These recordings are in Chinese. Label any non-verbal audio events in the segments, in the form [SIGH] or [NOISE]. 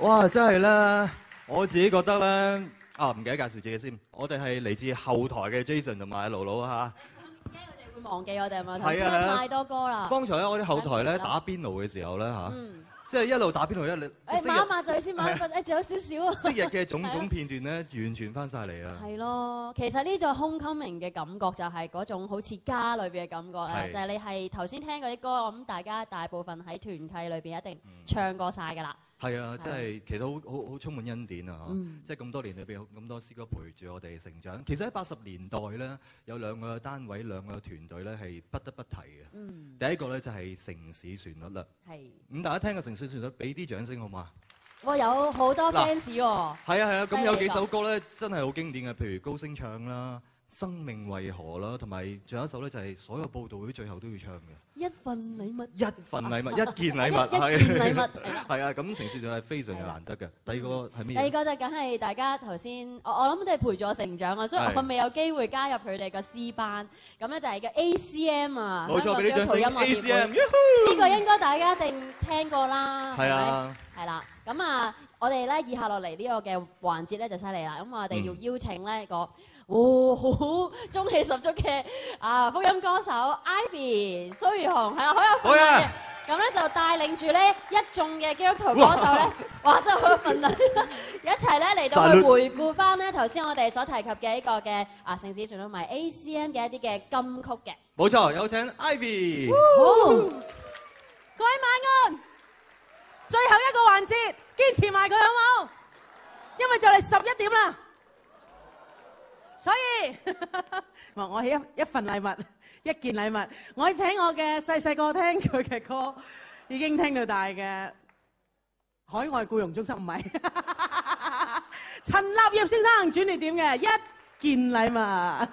哇！真係咧，我自己覺得咧，啊唔記得介紹自己先，我哋係嚟自後台嘅 Jason 同埋阿盧盧啊會忘記我哋係咪？係啊頭先太多歌啦嚇。。剛才咧，我哋後台咧打邊爐嘅時候咧嚇，嗯，即係一路打邊爐一路，誒抹一抹嘴先，抹一抹，誒仲有少少啊。昔日嘅種種片段咧，完全翻晒嚟啊！係咯，其實呢種 homecoming 嘅感覺就係嗰種好似家裏邊嘅感覺啦，係就係你係頭先聽嗰啲歌，我諗大家大部分喺團契裏邊一定嗯唱過晒㗎啦。係啊，即係其實好好好充滿恩典啊！嗯即係咁多年裏邊有咁多詩歌陪住我哋成長。其實喺八十年代咧，有兩個單位、兩個團隊咧係不得不提嘅。嗯，第一個咧就係城市旋律啦。係。咁大家聽個城市旋律，俾啲掌聲好嘛？哇，有好多 fans 喎。係啊係啊，咁有幾首歌咧真係好經典嘅，譬如高聲唱啦、生命為何啦，同埋仲有一首咧就係所有報道會最後都要唱嘅。一份禮物，一份禮物、[LAUGHS] 一件禮物，一一件禮物。係 [LAUGHS] 係啊，咁城市旋律係非常嘅難得嘅。第二個係咩？第二個就梗係大家頭先，我我諗都係陪咗我成長啊，所以我未有機會加入佢哋個 C 班，咁咧就係叫 ACM 啊，冇錯，香港俾啲掌音 ACM。呢個應該大家一定聽過啦，係啊，係咪，係啦，咁啊，我哋咧以下落嚟呢個嘅環節咧就犀利啦，咁我哋要嗯。邀請呢個，哇，好中氣十足嘅啊福音歌手 Ivy 蘇如紅，係啦，好有份好量嘅。咁咧就帶領住呢一眾嘅基督徒歌手咧，哇！真係好有份量，一齊咧嚟到去回顧翻咧頭先我哋所提及嘅一個嘅啊城市旋律同埋 ACM 嘅一啲嘅金曲嘅。冇錯，有請 Ivy。好，各位晚安。最後一個環節，堅持埋佢好冇？因為就嚟十一點啦，所以 [LAUGHS] 我我係一一份禮物，一件禮物。我請我嘅細細個聽佢嘅歌，已經聽到大嘅海外僱傭中心唔係陳 [LAUGHS] 立業先生轉你點嘅一件禮物。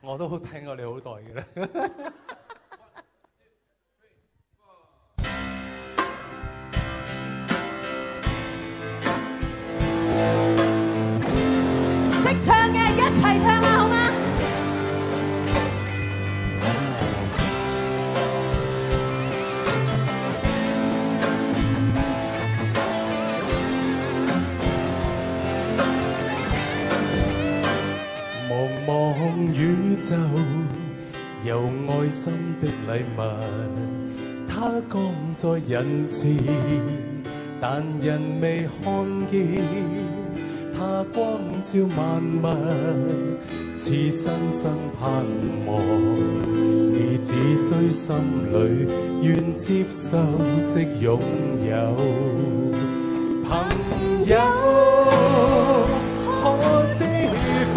我都聽過你好耐嘅啦。[LAUGHS] 禮物，它降在人前，但人未看見，它光照萬物，似生生盼望。你只需心里願接受即擁有，朋友。可知否？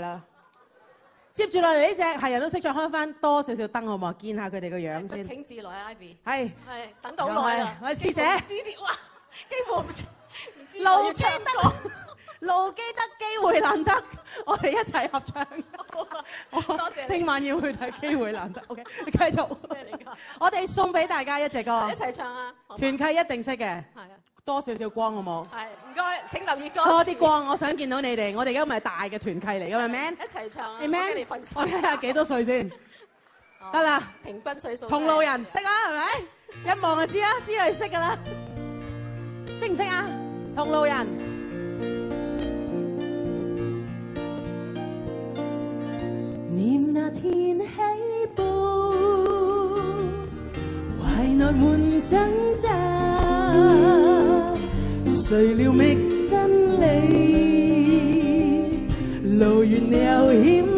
耐啦。接住落嚟呢只係人都識唱，開翻多少少燈好唔好？見下佢哋個樣不先。請自來啊，Ivy。係係等到好耐啦。我係師姐幾乎唔知條哇，幾乎唔知唔知盧基我要唱歌。德，路基德機會難得，我哋一齊合唱。多謝你聽晚要去睇機會難得。OK，你繼續咩嚟㗎。我哋送俾大家一隻歌一，齊唱啊！好嘛團契一定識嘅，係啊，多少少光好冇？係唔該，請留意歌多啲。光，我想見到你哋。我哋而家唔係大嘅團契嚟㗎嘛，man。一齊唱啊！你 man，我睇下幾多歲先。哦得啦，平均歲數。同路人識啦，係咪？一望就知啦，知係識㗎啦。識唔識啊？同路人。念那天起步，懷內滿掙扎，谁料觅真理？路远又险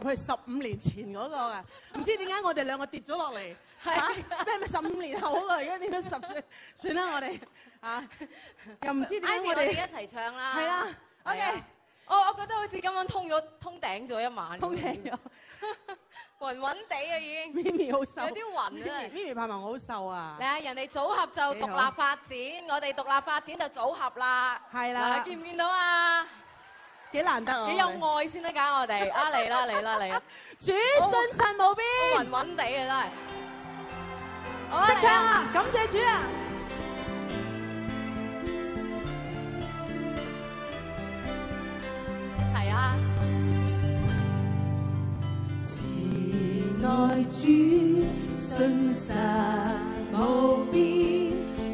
入去十五年前嗰個啊，唔知點解我哋兩個跌咗落嚟，[LAUGHS] 係咩咪十五年後嗰個，而家點解十歲？算啦，我哋啊，又唔知點解我哋一齊唱啦。係啦係啊，OK，我我覺得好似今晚通咗通頂咗一晚。通頂咗，[LAUGHS] 暈暈地啊已經。咪咪好瘦，有啲暈啊真係咪咪盼望我好瘦啊嚟，啊！人哋組合就獨立發展，我哋獨立發展就組合啦。係啦啊見唔見到啊？幾難得啊！幾有愛先得㗎，我哋啊嚟啦嚟啦嚟啦！[LAUGHS] 主信神無邊，暈暈地嘅真係。好識唱啊！感謝主啊！一齊啊！慈愛主，信實無邊，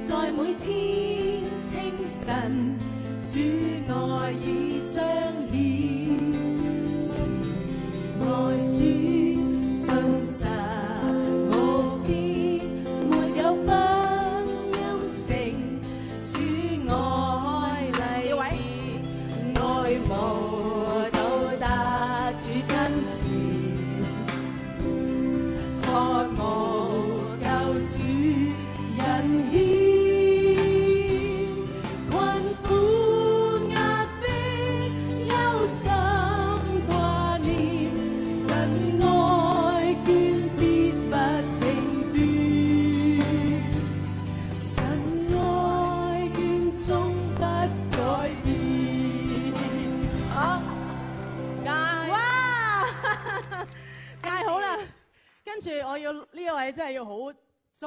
在每天清晨，主愛已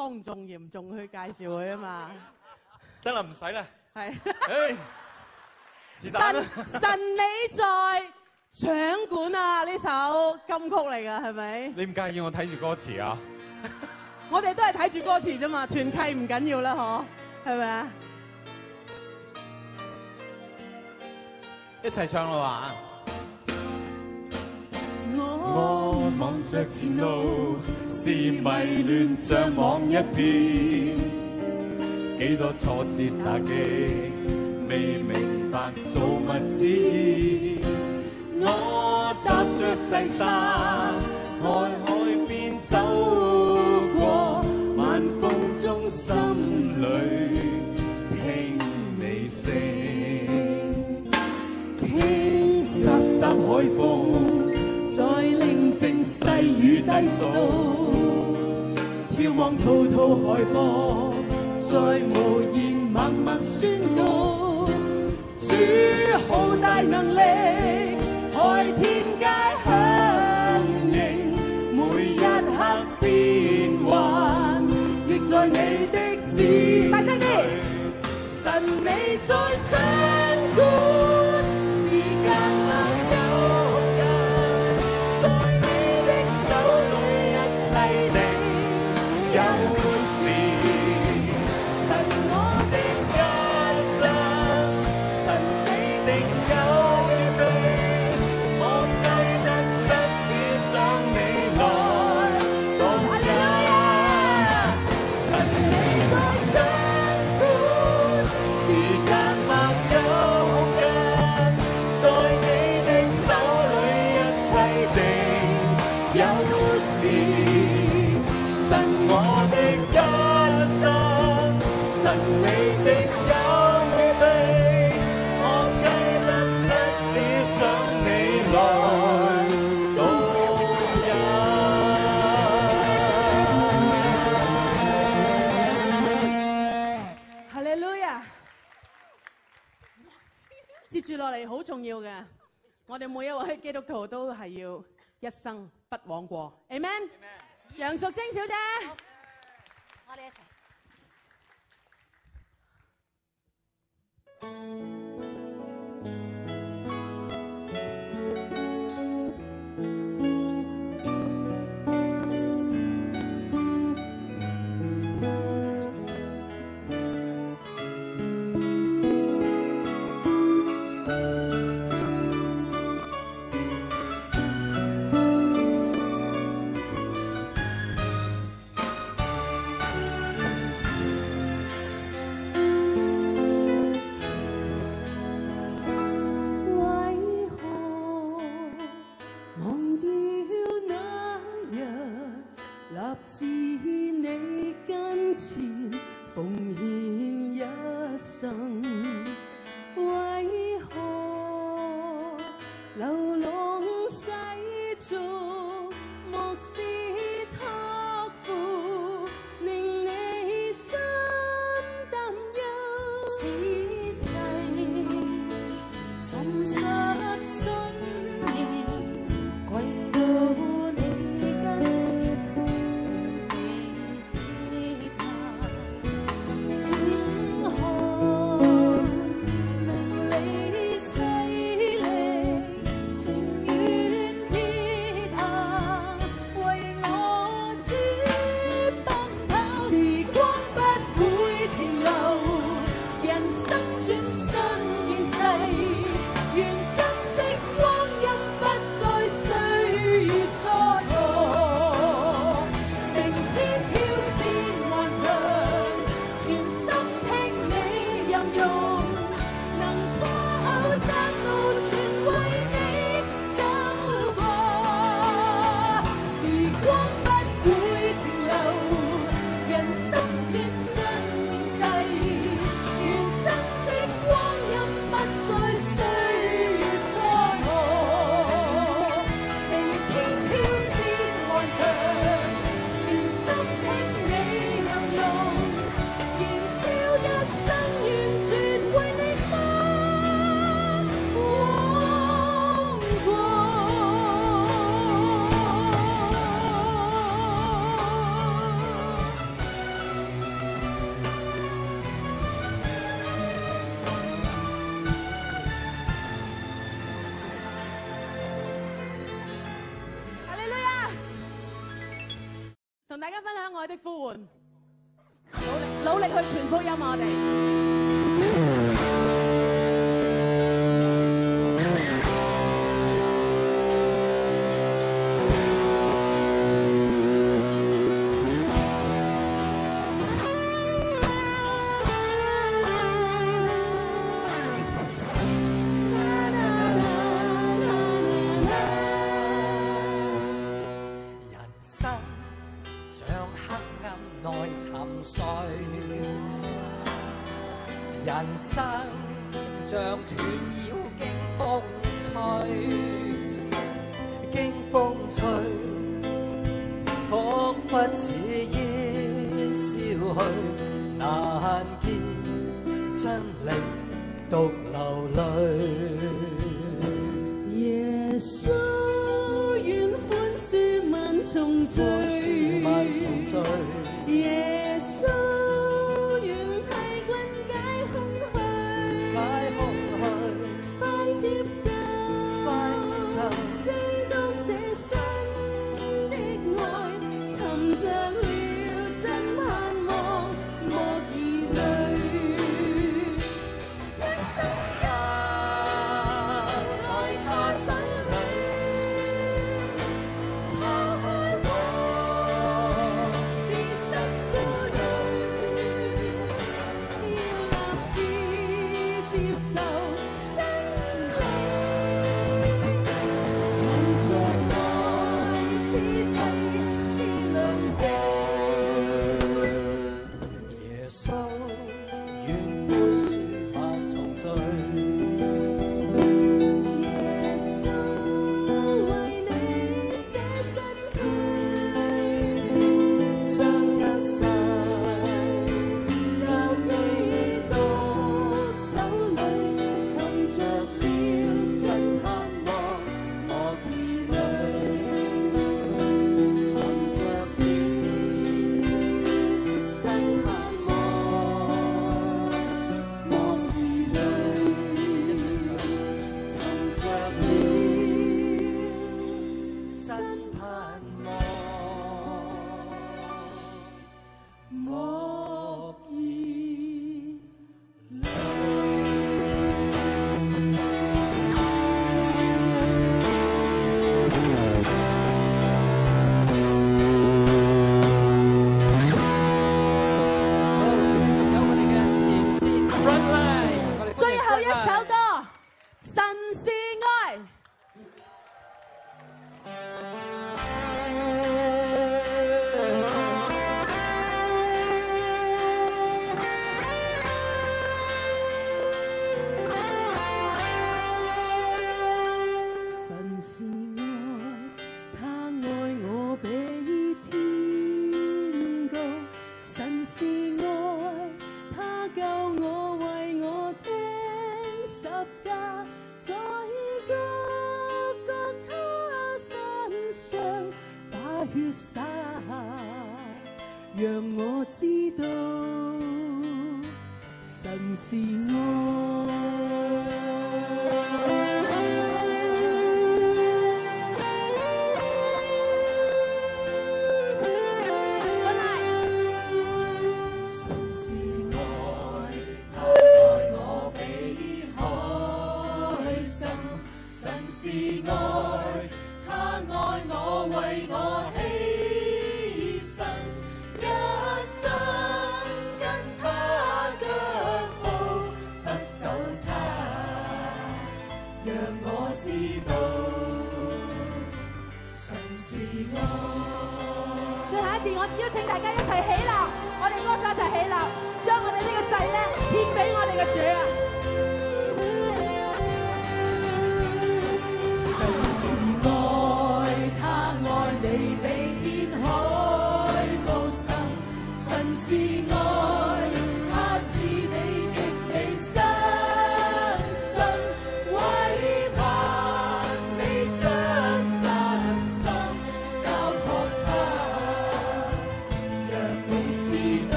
莊重嚴重去介紹佢啊嘛，得啦，唔使啦。係唉，是但啦。神神你在掌管啊！呢首金曲嚟㗎係咪？你唔介意我睇住歌詞啊？我哋都係睇住歌詞啫嘛，全契唔緊要啦，嗬，係咪啊？一齊唱啦話。我望着前路，是迷亂像網一片，幾多挫折打擊，未明白造物旨意。我踏着細沙，海海邊走過，晚風中心裏聽你聲，聽颯颯海風。在寧靜細雨低訴，眺望滔滔海波，再無言默默宣告，主好大能力，海天皆響應，每一刻變幻，亦在你的旨。大聲啲！神你在掌有時。神我的一生，神你的有預備，我計得失只想你來到哈利路亞！接住落嚟好重要嘅，我哋每一位基督徒都係要一生不枉過。Amen。楊淑晶小姐，我哋一齊。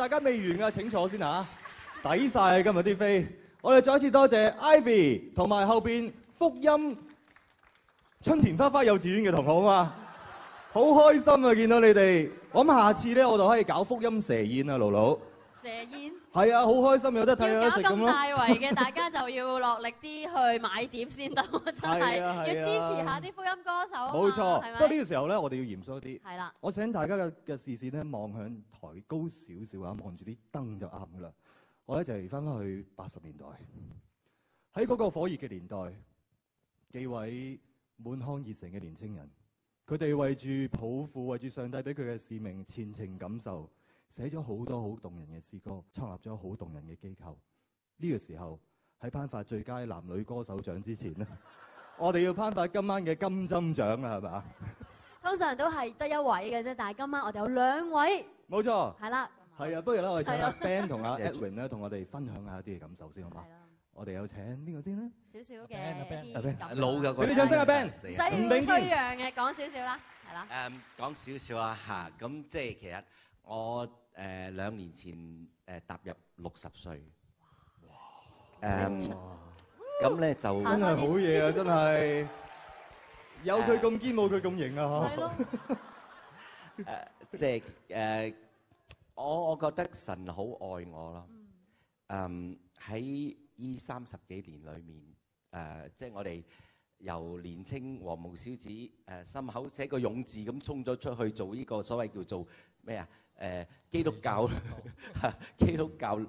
大家未完啊！請坐先嚇，抵晒今日啲飛。我哋再一次多謝 Ivy 同埋後邊福音春田花花幼稚園嘅同學啊嘛，好開心啊！見到你哋，我下次咧我就可以搞福音蛇宴啊，露露。蛇煙。係啊，好開心有得睇有要搞得食咁大圍嘅，大家就要落力啲去買碟先得，[LAUGHS] 真係。要支持下啲福音歌手冇錯，係不過呢咪？個時候咧，我哋要嚴肅啲。係啦，我請大家嘅嘅視線咧望向台高少少啊，望住啲燈就啱噶啦。我咧就係翻返去八十年代，喺嗰個火熱嘅年代，幾位滿腔熱誠嘅年青人，佢哋為住抱負，為住上帝俾佢嘅使命，前程感受，寫咗好多好動人嘅詩歌，創立咗好動人嘅機構。呢、個時候喺頒發最佳男女歌手獎之前咧，[LAUGHS] 我哋要頒發今晚嘅金針獎啦，係咪啊？通常都係得一位嘅啫，但係今晚我哋有兩位，冇錯。係啦，係啊，不如咧，我哋請阿 Ben 同阿 [LAUGHS] Edwin 咧，同我哋分享下啲嘅感受先，好嘛我哋有請邊個先咧？少少嘅 Ben，阿 Ben，啲阿 Ben 老嘅俾啲掌聲啊，Ben！唔死使吳炳推讓嘅，講少少啦，係啦。誒講少少啊嚇，咁即係其實我誒兩年前誒踏入六十歲，誒咁咧就真係好嘢啊！真係有佢咁堅，冇佢咁型啊！[LAUGHS] 誒即係誒，我我覺得神好愛我咯。誒喺呢三十幾年裏面，誒即係我哋由年青黃毛小子誒心口寫個勇字咁衝咗出去做呢個所謂叫做咩啊？誒 [LAUGHS] 基督教基督教誒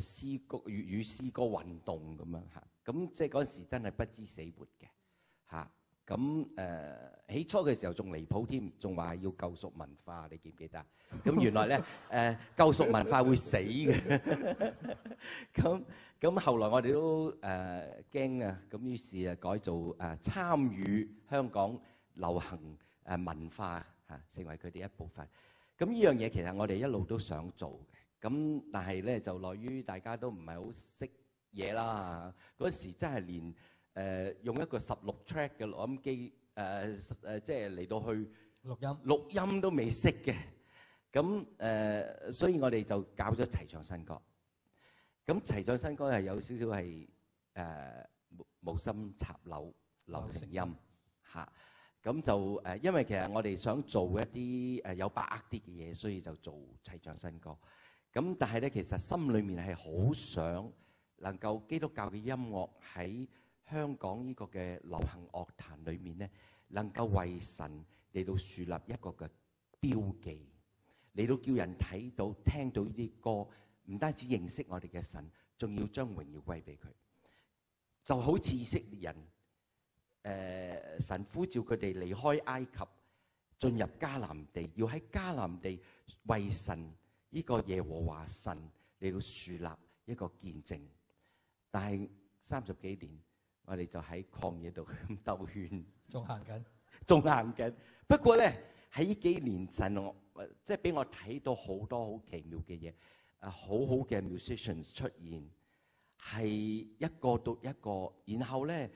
詩歌粵語詩歌運動咁樣嚇，咁即係嗰陣時真係不知死活嘅嚇。咁誒、呃起初嘅時候仲離譜添，仲話要救贖文化，你記唔記得啊？咁原來咧誒、呃救贖文化會死嘅。咁咁後來我哋都誒驚啊，咁於是啊改做誒、呃、參與香港流行誒、呃文化嚇、成為佢哋一部分。咁呢樣嘢其實我哋一路都想做嘅，咁但係咧就內於大家都唔係好識嘢啦。嗰時真係連誒、呃用一個十六 track 嘅錄音機誒誒，即係嚟到去錄音錄音都未識嘅。咁誒、呃所以我哋就搞咗齊唱新歌。咁齊唱新歌係有少少係誒無無心插柳留成音嚇。咁就誒、因為其實我哋想做一啲誒、有把握啲嘅嘢，所以就做砌唱新歌。咁但係咧，其實心裏面係好想能夠基督教嘅音樂喺香港呢個嘅流行樂壇裏面咧，能夠為神嚟到樹立一個嘅標記，嚟到叫人睇到、聽到呢啲歌，唔單止認識我哋嘅神，仲要將榮耀歸俾佢。就好似以色列人，誒、神呼召佢哋離開埃及，進入迦南地，要喺迦南地為神呢、個耶和華神嚟到樹立一個見證。但係三十幾年，我哋就喺曠野度咁兜圈。仲行緊。[LAUGHS] 仲行緊。不過咧，喺呢幾年神即係俾我睇到好多好奇妙嘅嘢，誒、好好嘅 musicians 出現，係一個到一個，然後咧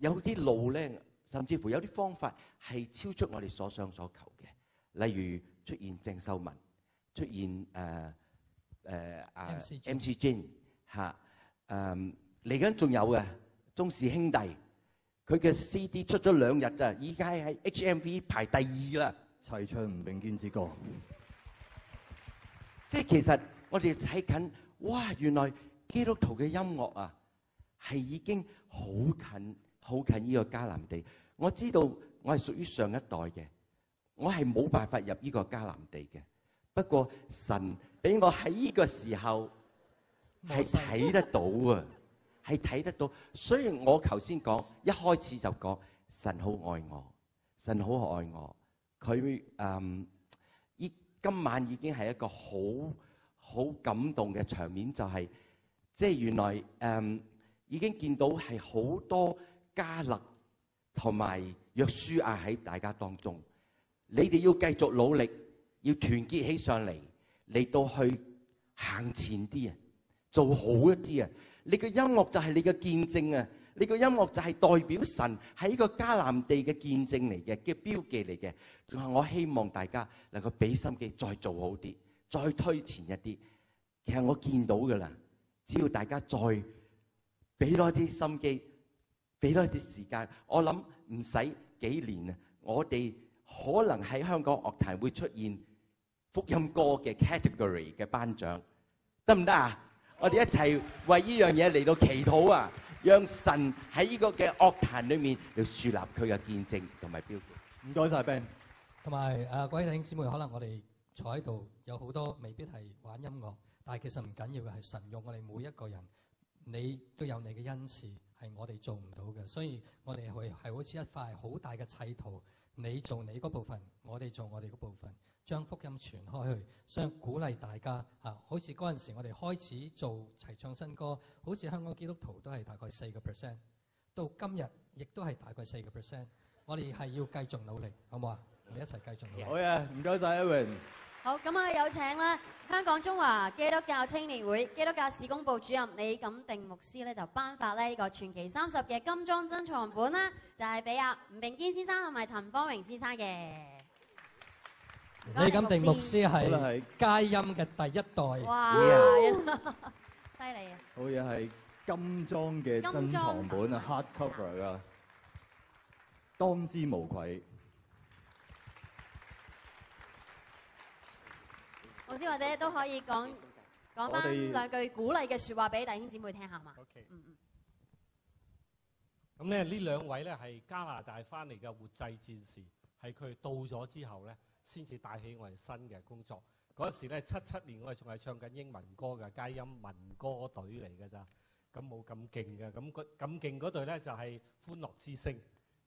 有啲路咧，甚至乎有啲方法係超出我哋所想所求嘅，例如出現鄭秀文，出現誒誒啊 MC Jin MC Jin 嚇誒嚟緊仲有嘅中視兄弟。佢嘅 CD 出咗兩日咋，依家喺 HMV 排第二啦。齊唱吳並堅之歌，即係其實我哋睇緊，哇！原來基督徒嘅音樂啊，係已經好近好近呢個迦南地。我知道我係屬於上一代嘅，我係冇辦法入呢個迦南地嘅。不過神俾我喺呢個時候係睇得到啊，係睇得到。所以我頭先講一開始就講神好愛我，神好愛我。佢誒依今晚已經係一個好好感動嘅場面，就係、即係原來誒、嗯已經見到係好多加勒同埋約書亞喺大家當中，你哋要繼續努力，要團結起上嚟，嚟到去行前啲啊，做好一啲啊！你嘅音樂就係你嘅見證啊！你個音樂就係代表神喺呢個迦南地嘅見證嚟嘅，嘅標記嚟嘅。仲系我希望大家能夠俾心機，再做好啲，再推前一啲。其實我見到㗎啦，只要大家再俾多啲心機，俾多啲時間，我諗唔使幾年啊，我哋可能喺香港樂壇會出現福音歌嘅 category 嘅頒獎，得唔得啊？我哋一齊為呢樣嘢嚟到祈禱啊！讓神喺呢個嘅樂壇裏面要樹立佢嘅見證同埋標記。唔該晒 Ben。同埋誒各位弟兄姊妹，可能我哋坐喺度有好多未必係玩音樂，但係其實唔緊要嘅係神用我哋每一個人，你都有你嘅恩賜，係我哋做唔到嘅，所以我哋係係好似一塊好大嘅砌圖，你做你嗰部分，我哋做我哋嗰部分，將福音傳開去，想鼓勵大家啊！好似嗰陣時我哋開始做齊唱新歌，好似香港基督徒都係大概四個 percent，到今日亦都係大概四個 percent，我哋係要繼續努力，好唔好啊？我哋一齊繼續努力。好嘅，唔該晒 Aaron。好，咁啊有請咧香港中華基督教青年會基督教事工部主任李錦定牧師咧就頒發咧呢個傳奇三十嘅金裝珍藏本啦，就係俾阿吳並堅先生同埋陳方榮先生嘅。[LAUGHS] 李錦定牧師係係佳音嘅第一代。哇，犀利啊！好嘢係金裝嘅珍藏本啊，hardcover 噶，當之無愧。老師或者都可以講講翻我哋兩句鼓勵嘅説話俾弟兄姊妹聽下嘛？OK，嗯嗯。咁咧呢兩位咧係加拿大翻嚟嘅活祭戰士，係佢到咗之後咧，先至帶起我哋新嘅工作。嗰時咧七七年我哋仲係唱緊英文歌嘅，佳音民歌隊嚟嘅咋，咁冇咁勁嘅。咁嗰咁勁嗰隊咧就係、歡樂之星。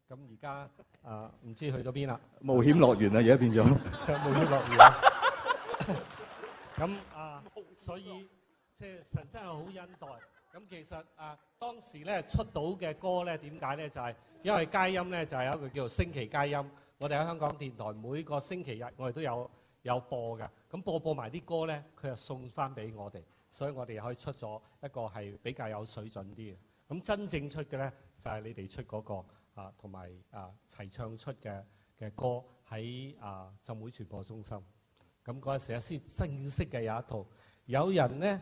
咁而家啊唔知去咗邊啦。冒險樂園啊，而家變咗。[LAUGHS] 冇咗樂園。咁啊，所以即係神真係好恩待。咁其實啊，當時咧出到嘅歌咧點解咧？就係、因為佳音咧就係、有一個叫做星期佳音。我哋喺香港電台每個星期日我哋都有有播㗎。咁播播埋啲歌咧，佢又送翻俾我哋，所以我哋可以出咗一個係比較有水準啲嘅。咁真正出嘅咧就係、你哋出嗰、個啊，同埋啊齊唱出嘅嘅歌喺啊浸會傳播中心。咁嗰陣時咧先正式嘅有一套，有人咧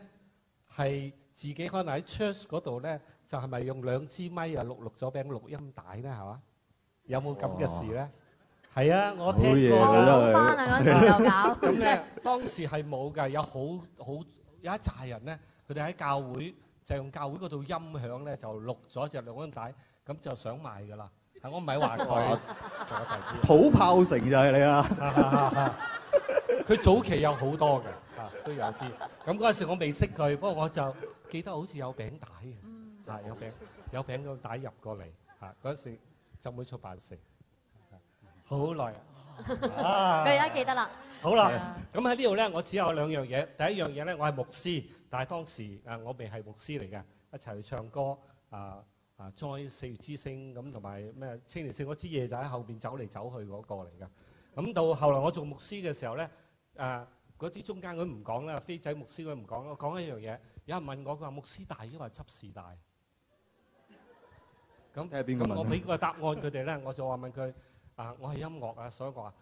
係自己可能喺 church 嗰度咧，就係、咪用兩支咪啊錄錄咗餅錄音帶咧，係嘛？有冇咁嘅事咧？係啊，我聽過翻啊嗰陣時又搞。咁咧當時係冇㗎，有好好有一紮人咧，佢哋喺教會就用教會嗰度音響咧就錄咗隻錄音帶，咁就想賣㗎啦。係我唔係話佢。[LAUGHS] 土炮城就係你啊！佢早期有好多嘅，啊都有啲。咁嗰陣時我未識佢，不過我就記得好似有餅帶嘅，啊有餅有餅個帶入過嚟，啊嗰陣時浸會出版社，好耐啊！[LAUGHS] 啊佢而家記得啦。好啦，咁喺呢度咧，我只有兩樣嘢。第一樣嘢咧，我係牧師，但係當時誒我未係牧師嚟嘅，一齊去唱歌啊啊，Joy 四月之星咁，同埋咩青年聖嗰支嘢就喺後邊走嚟走去嗰個嚟嘅。咁到後來我做牧師嘅時候咧，誒嗰啲中間佢唔講啦，飛仔牧師佢唔講，我講一樣嘢。有人問我，佢話牧師大抑或執事大？咁咁我俾個答案佢哋咧，我就話問佢啊，我係音樂啊，所以我話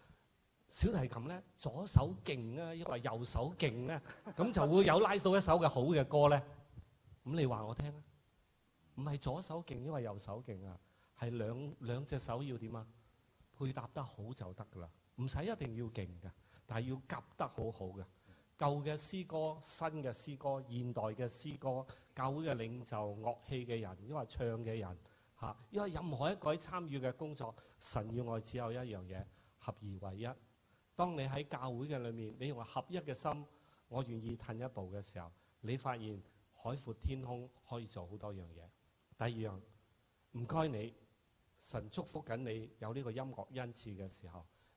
小提琴咧左手勁啊，抑或右手勁咧，咁就會有拉到一首嘅好嘅歌咧。咁你話我聽啊？唔係左手勁，因為右手勁啊，係兩兩隻手要點啊？配搭得好就得噶啦，唔使一定要勁嘅，但係要夾得好好嘅。舊嘅詩歌、新嘅詩歌、現代嘅詩歌、教會嘅領袖、樂器嘅人，因為唱嘅人嚇，因為任何一個喺參與嘅工作，神要我只有一樣嘢，合而為一。當你喺教會嘅裏面，你用合一嘅心，我願意退一步嘅時候，你發現海闊天空可以做好多樣嘢。第二樣，唔該你，神祝福緊你有呢個音樂恩賜嘅時候，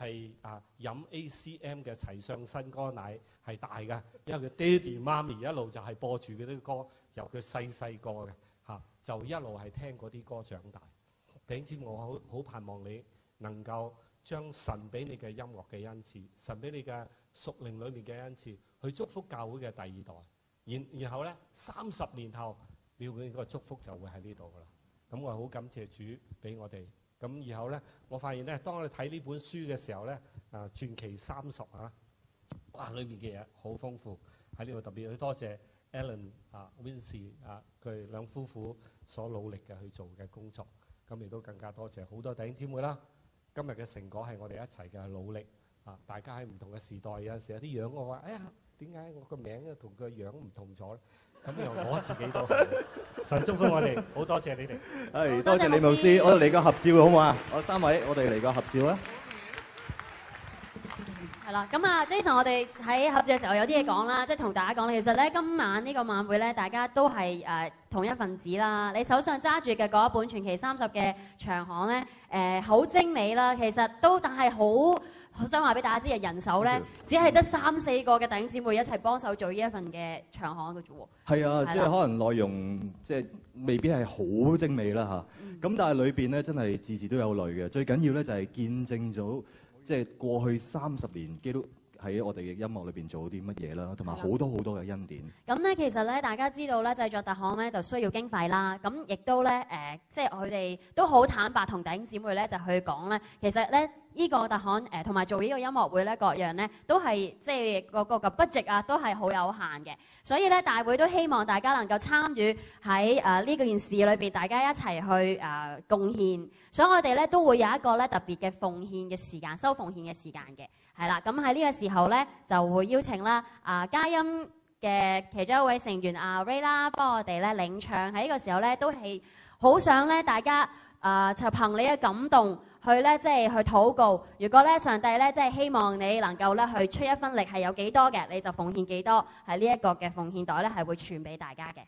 係啊飲 ACM 嘅齊上新歌奶係大嘅，因為佢爹哋媽咪一路就係播住嗰啲歌，由佢細細個嘅嚇，就一路係聽嗰啲歌長大。弟兄姊妹，我好好盼望你能夠將神俾你嘅音樂嘅恩賜，神俾你嘅屬靈裏面嘅恩賜，去祝福教會嘅第二代。然然後咧，三十年後，你會個祝福就會喺呢度噶啦。咁我好感謝主俾我哋。咁然後咧，我發現咧，當我哋睇呢本書嘅時候咧，啊傳奇三十啊，哇！裏面嘅嘢好豐富，喺呢度特別要多謝 Alan 啊 Vincy 啊佢兩夫婦所努力嘅去做嘅工作。咁亦都更加多謝好多弟兄姊妹啦。今日嘅成果係我哋一齊嘅努力啊！大家喺唔同嘅時代，有陣時有啲樣我話：哎呀，點解我個名同佢樣唔同咗咧？咁又我自己都係 [LAUGHS] 神祝福我哋，好多謝你哋。係多謝李老師，我哋嚟個合照好唔好啊？我三位，我哋嚟個合照啊！係啦，咁啊，Jason，我哋喺合照嘅時候有啲嘢講啦，即係同大家講其實咧今晚呢個晚會咧，大家都係誒、呃同一份子啦。你手上揸住嘅嗰一本傳奇三十嘅長項咧，誒、好精美啦，其實都但係好好想話俾大家知啊人手咧，只係得三四個嘅弟兄姊妹一齊幫手做呢一份嘅長項嘅啫喎。係啊，即係可能內容即係未必係好精美啦嚇。咁、但係裏邊咧真係字字都有淚嘅。最緊要咧就係見證咗即係過去三十年基督喺我哋嘅音樂裏邊做啲乜嘢啦，同埋好多好多嘅恩典。咁咧，其實咧，大家知道咧，製作特刊咧就需要經費啦。咁亦都咧，誒、即係佢哋都好坦白同弟兄姊妹咧就去講咧，其實咧呢、個特刊誒同埋做呢個音樂會咧各樣咧都係即係個個嘅 budget 啊，都係好有限嘅。所以咧，大會都希望大家能夠參與喺誒呢件事裏邊，大家一齊去誒、呃、貢獻。所以我哋咧都會有一個咧特別嘅奉獻嘅時間，收奉獻嘅時間嘅。係啦，咁喺呢個時候咧就會邀請啦啊嘉音嘅其中一位成員阿 Ray 啦，幫我哋咧領唱。喺呢個時候咧都係好想咧大家啊、就憑你嘅感動去咧即係去禱告。如果咧上帝咧即係希望你能夠咧去出一分力係有幾多嘅，你就奉獻幾多。喺呢一個嘅奉獻袋咧係會傳俾大家嘅。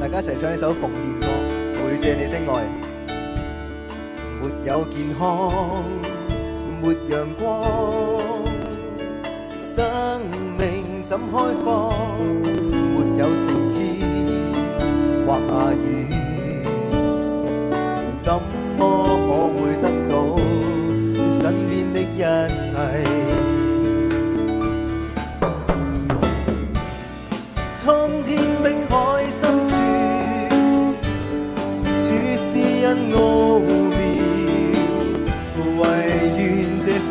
大家一齊唱呢首奉獻歌，會謝你的爱，没有健康，没阳光，生命怎开放？没有晴天或下雨，怎么可会得到身边的一切？都變，唯願這小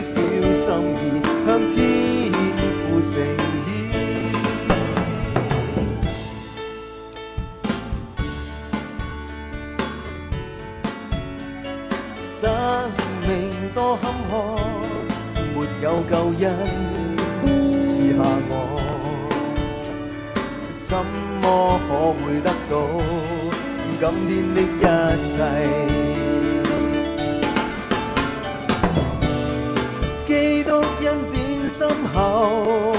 小心意向天譜情。生命多坎坷，沒有救恩，似下我怎麼可會得到？今天的一切？基督恩典深厚，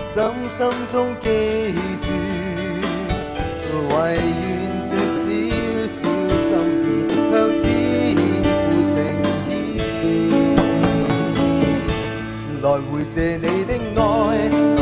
心心中記住，唯願這小小心意向天父呈現。來回謝你的愛，來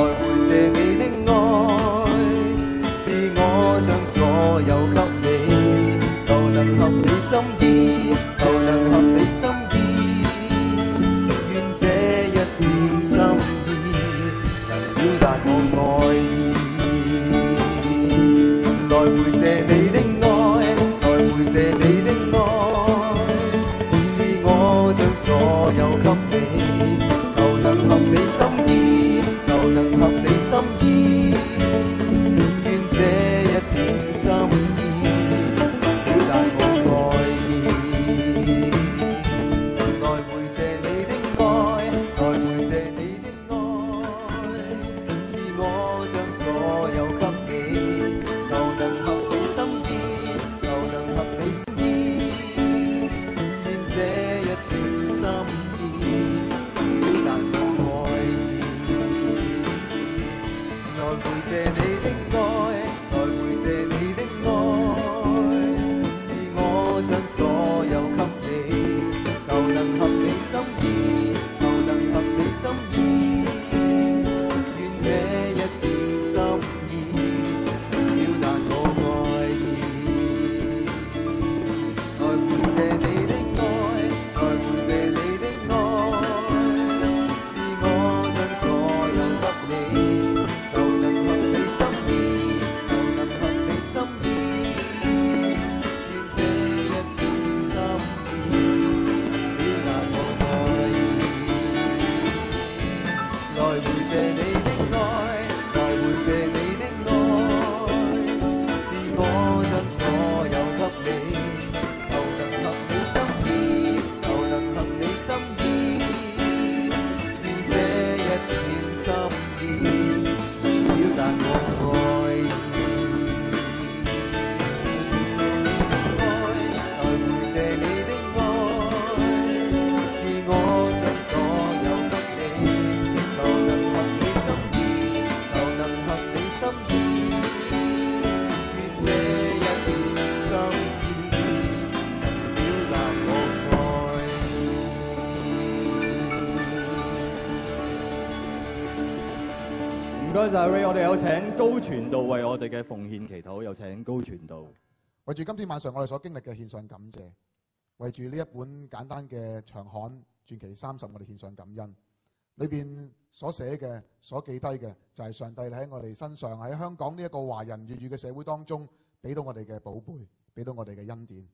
意我哋有請高傳道為我哋嘅奉獻祈禱，有請高傳道。為住今天晚上我哋所經歷嘅獻上感謝，為住呢一本簡單嘅長刊傳奇三十，我哋獻上感恩。裏邊所寫嘅、所記低嘅，就係上帝喺我哋身上，喺香港呢一個華人粵語嘅社會當中，俾到我哋嘅寶貝，俾到我哋嘅恩典，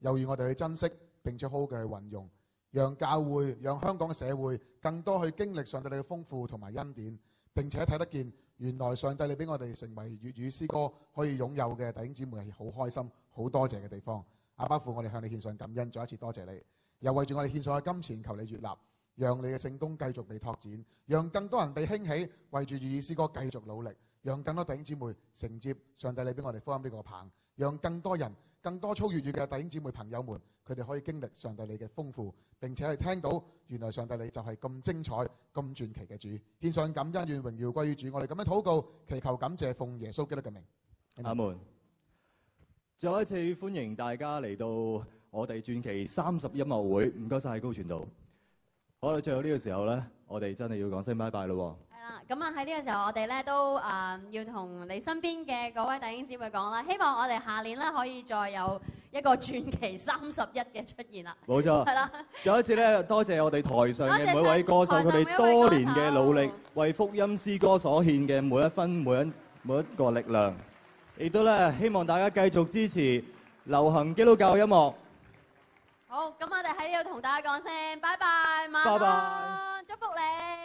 又如我哋去珍惜並且好好嘅去運用，讓教會、讓香港嘅社會更多去經歷上帝你嘅豐富同埋恩典，並且睇得見原來上帝你俾我哋成為粵語詩歌可以擁有嘅弟兄姊妹係好開心、好多謝嘅地方。阿巴父，我哋向你獻上感恩，再一次多謝你，又為住我哋獻上嘅金錢，求你悅納。讓你嘅聖工繼續被拓展，讓更多人被興起，為住粵語詩歌繼續努力，讓更多弟兄姊妹承接上帝你俾我哋福音呢個棒，讓更多人、更多操粵語嘅弟兄姊妹朋友们，佢哋可以經歷上帝你嘅豐富，並且去聽到原來上帝你就係咁精彩、咁传奇嘅主。獻上感恩，願榮耀歸於主。我哋咁樣禱告，祈求感謝，奉耶穌基督嘅名。阿門。再一次歡迎大家嚟到我哋传奇三十音樂會，唔該晒高傳道。好啦，最後呢個時候咧，我哋真係要講聲拜拜咯係啦，咁啊喺呢個時候，我哋咧都誒、呃要同你身邊嘅嗰位弟兄姊妹講啦，希望我哋下年咧可以再有一個傳奇 [LAUGHS] 三十一嘅出現啦。冇錯。係啦。再一次咧，多謝我哋台上嘅每位歌手，佢哋多年嘅努力，為福音詩歌所獻嘅每一分每一每一個力量，亦都咧希望大家繼續支持流行基督教音樂。好，咁我哋喺呢度同大家講聲拜拜，晚安拜拜。